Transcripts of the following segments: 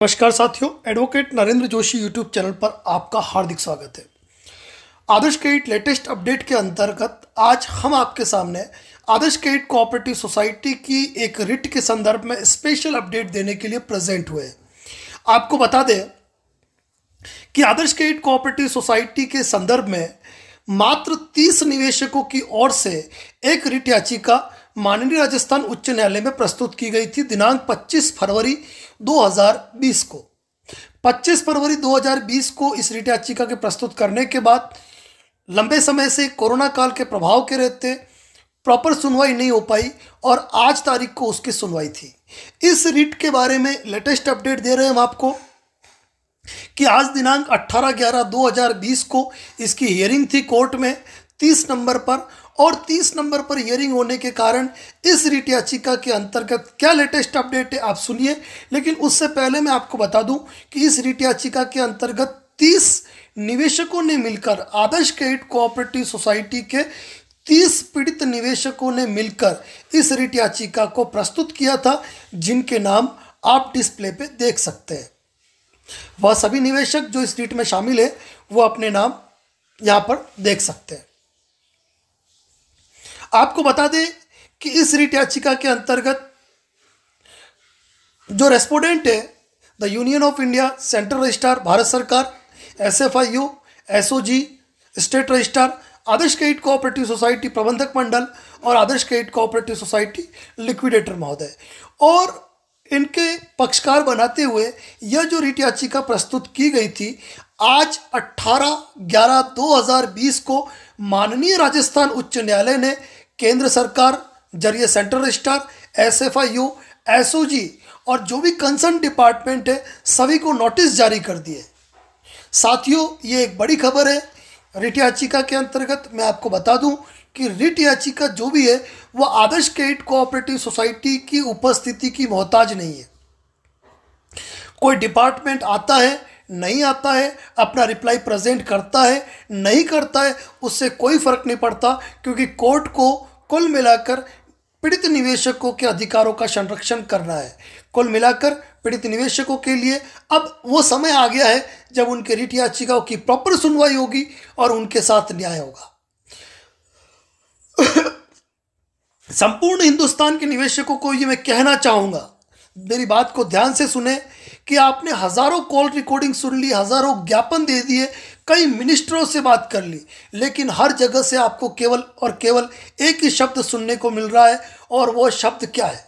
नमस्कार साथियों advocate Narendra Joshi YouTube channel पर आपका हार्दिक स्वागत है। आदर्श क्रेडिट लेटेस्ट अपडेट के अंतर्गत आज हम आपके सामने आदर्श क्रेडिट कोऑपरेटिव सोसाइटी की एक रिट के संदर्भ में स्पेशल अपडेट देने के लिए प्रेजेंट हुए आपको बता दें कि आदर्श क्रेडिट कोऑपरेटिव सोसाइटी के संदर्भ में मात्र 30 निवेशकों की ओर से एक रिट याचिका माननीय राजस्थान उच्च न्यायालय में प्रस्तुत की गई थी। दिनांक 25 फरवरी 2020 को। 25 फरवरी 2020 को इस रिट याचिका के प्रस्तुत करने के बाद लंबे समय से कोरोना काल के प्रभाव के रहते प्रॉपर सुनवाई नहीं हो पाई और आज तारीख को उसकी सुनवाई थी। इस रिट के बारे में लेटेस्ट अपडेट दे रहे हैं हम आपको कि आज दिनांक 18 ग्यारह 2020 को इसकी हियरिंग थी कोर्ट में। 30 नंबर पर और 30 नंबर पर हियरिंग होने के कारण इस रिट याचिका के अंतर्गत क्या लेटेस्ट अपडेट है आप सुनिए। लेकिन उससे पहले मैं आपको बता दूँ कि इस रिट याचिका के अंतर्गत 30 निवेशकों ने मिलकर, आदर्श क्रेडिट कोऑपरेटिव सोसाइटी के 30 पीड़ित निवेशकों ने मिलकर इस रिट याचिका को प्रस्तुत किया था, जिनके नाम आप डिस्प्ले पे देख सकते हैं। वह सभी निवेशक जो इस रिट में शामिल है, वो अपने नाम यहाँ पर देख सकते हैं। आपको बता दें कि इस रिट याचिका के अंतर्गत जो रेस्पोडेंट है, the union of India central registrar, Bharat सरकार S F I U S O G state registrar, Adarsh credit cooperative society, प्रबंधक मंडल और Adarsh credit cooperative society, liquidator महोदय। और इनके पक्षकार बनाते हुए यह जो रिट याचिका प्रस्तुत की गई थी, आज 18 ग्यारह 2020 को माननीय राजस्थान उच्च न्यायालय ने केंद्र सरकार, ज़रिए central registrar S F I U S O G और जो भी कंसर्न डिपार्टमेंट है, सभी को नोटिस जारी कर दिए। साथियों, ये एक बड़ी खबर है। रिट याचिका के अंतर्गत मैं आपको बता दूँ कि रिट याचिका जो भी है वह आदर्श क्रेडिट कोऑपरेटिव सोसाइटी की उपस्थिति की मोहताज नहीं है। कोई डिपार्टमेंट आता है नहीं आता है, अपना रिप्लाई प्रेजेंट करता है, नहीं करता है, उससे कोई फ़र्क नहीं पड़ता, क्योंकि कोर्ट को कुल मिलाकर पीड़ित निवेशकों के अधिकारों का संरक्षण करना है। कुल मिलाकर पीड़ित निवेशकों के लिए अब वो समय आ गया है जब उनके रिट याचिकाओं की प्रॉपर सुनवाई होगी और उनके साथ न्याय होगा। संपूर्ण हिंदुस्तान के निवेशकों को ये मैं कहना चाहूँगा, मेरी बात को ध्यान से सुने कि आपने हज़ारों कॉल रिकॉर्डिंग सुन ली, हज़ारों ज्ञापन दे दिए, कई मिनिस्टरों से बात कर ली, लेकिन हर जगह से आपको केवल और केवल एक ही शब्द सुनने को मिल रहा है, और वो शब्द क्या है?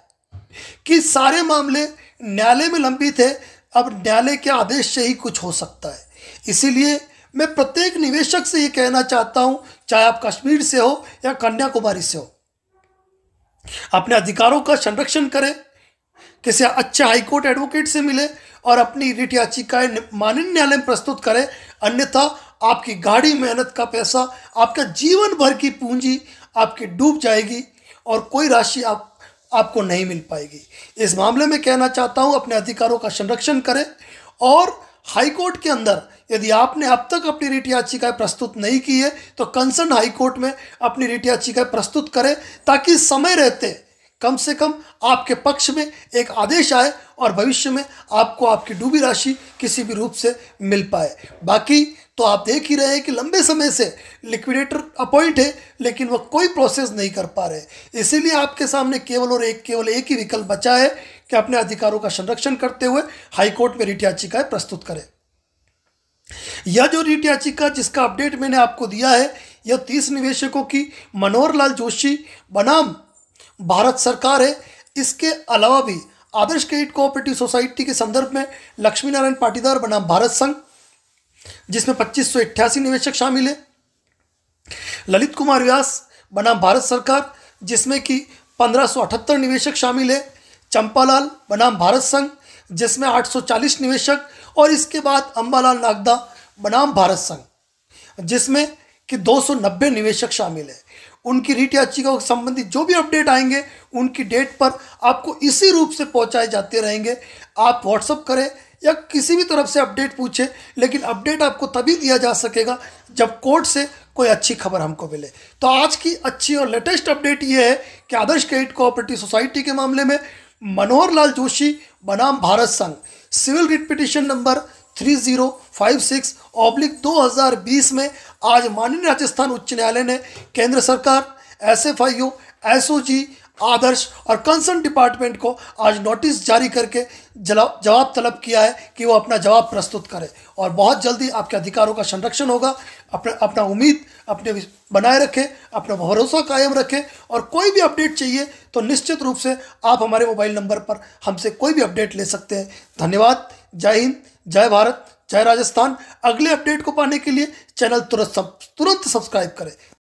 कि सारे मामले न्यायालय में लंबित है, अब न्यायालय के आदेश से ही कुछ हो सकता है। इसीलिए मैं प्रत्येक निवेशक से ये कहना चाहता हूँ, चाहे आप कश्मीर से हो या कन्याकुमारी से हो, अपने अधिकारों का संरक्षण करें किसी अच्छे हाईकोर्ट एडवोकेट से मिले और अपनी रिट याचिकाएँ माननीय न्यायालय में प्रस्तुत करें, अन्यथा आपकी गाढ़ी मेहनत का पैसा, आपका जीवन भर की पूंजी आपकी डूब जाएगी और कोई राशि आप, आपको नहीं मिल पाएगी। इस मामले में कहना चाहता हूँ, अपने अधिकारों का संरक्षण करें और हाईकोर्ट के अंदर यदि आपने अब तक अपनी रिट याचिकाएँ प्रस्तुत नहीं की है तो कंसर्न हाईकोर्ट में अपनी रिट याचिकाएँ प्रस्तुत करें ताकि समय रहते कम से कम आपके पक्ष में एक आदेश आए और भविष्य में आपको आपकी डूबी राशि किसी भी रूप से मिल पाए। बाकी तो आप देख ही रहे हैं कि लंबे समय से लिक्विडेटर अपॉइंट है, लेकिन वह कोई प्रोसेस नहीं कर पा रहे। इसीलिए आपके सामने केवल और एक, केवल एक ही विकल्प बचा है कि अपने अधिकारों का संरक्षण करते हुए हाईकोर्ट में रिट याचिकाएँ प्रस्तुत करें। यह जो रिट याचिका जिसका अपडेट मैंने आपको दिया है, यह तीस निवेशकों की मनोहर लाल जोशी, बनाम भारत सरकार है। इसके अलावा भी आदर्श क्रेडिट कोऑपरेटिव सोसाइटी के संदर्भ में लक्ष्मी नारायण पाटीदार बनाम भारत संघ, जिसमें पच्चीस सौ अट्ठासी निवेशक शामिल है। ललित कुमार व्यास बनाम भारत सरकार, जिसमें कि पंद्रह सौ अठहत्तर निवेशक शामिल है। चंपालाल बनाम भारत संघ, जिसमें 840 निवेशक और इसके बाद अंबालाल नागदा बनाम भारत संघ, जिसमें कि 290 निवेशक शामिल है। उनकी रिट याचिका संबंधित जो भी अपडेट आएँगे, उनकी डेट पर आपको इसी रूप से पहुँचाए जाते रहेंगे। आप व्हाट्सअप करें या किसी भी तरफ़ से अपडेट पूछें, लेकिन अपडेट आपको तभी दिया जा सकेगा जब कोर्ट से कोई अच्छी खबर हमको मिले। तो आज की अच्छी और लेटेस्ट अपडेट ये है कि आदर्श क्रेडिट कोऑपरेटिव सोसाइटी के मामले में मनोहर लाल जोशी, बनाम भारत संघ, civil writ petition number three zero five six oblique दो हज़ार बीस में आज माननीय राजस्थान उच्च न्यायालय ने केंद्र सरकार S F I O S O G Adarsh और कंसर्न डिपार्टमेंट को आज नोटिस जारी करके जवाब तलब किया है कि वो अपना जवाब प्रस्तुत करे। और बहुत जल्दी आपके अधिकारों का संरक्षण होगा। अपना अपना उम्मीद अपने बनाए रखें, अपना भरोसा कायम रखें। और कोई भी अपडेट चाहिए तो निश्चित रूप से आप हमारे मोबाइल नंबर पर हमसे कोई भी अपडेट ले सकते हैं। धन्यवाद। जय हिंद, जय भारत, जय राजस्थान। अगले अपडेट को पाने के लिए चैनल तुरंत सब, तुरंत सब्सक्राइब करें।